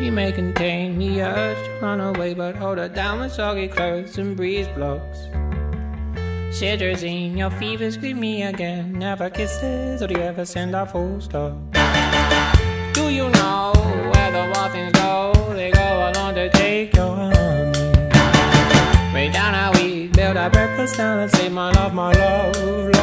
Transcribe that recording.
You may contain the urge to run away, but hold her down with soggy clothes and breeze blocks. Cetirizine, your fever scream me again. Never kisses, or do you ever send a full stop? Do you know where the muffins go? They go along to take your honey. Way down how we build our breakfast down and say, My love, my love,